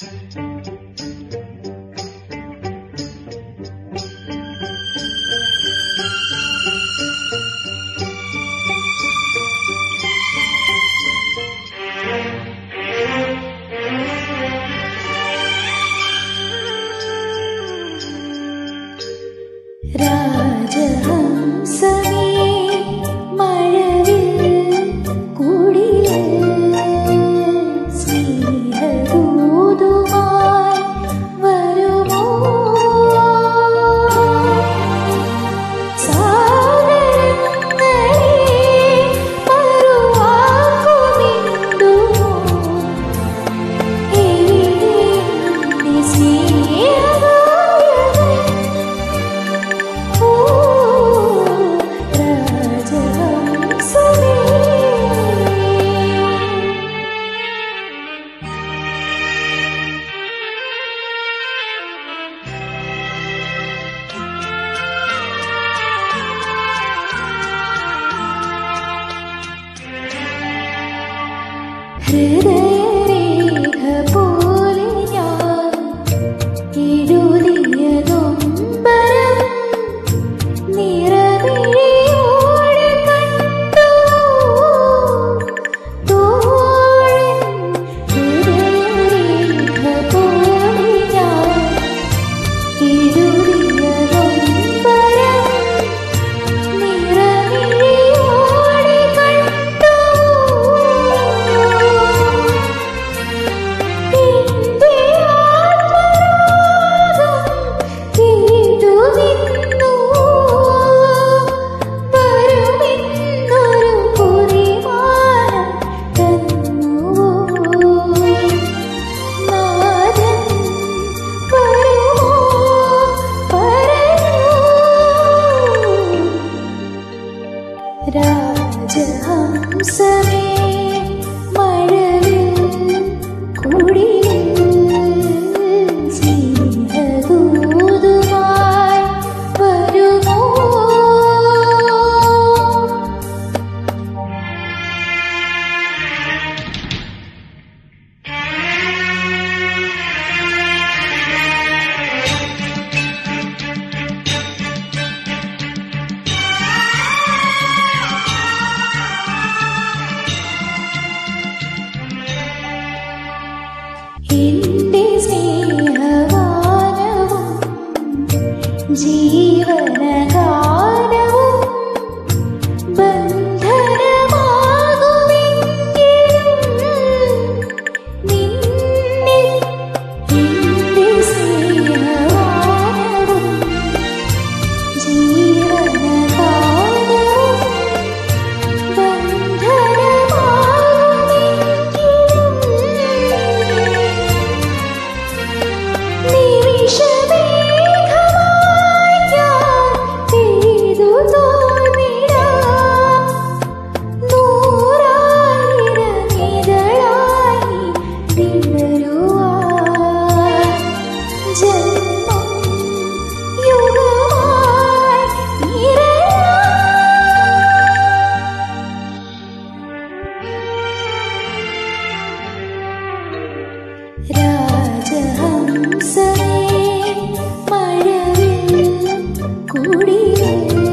Ra Thiru to home, Serene. home.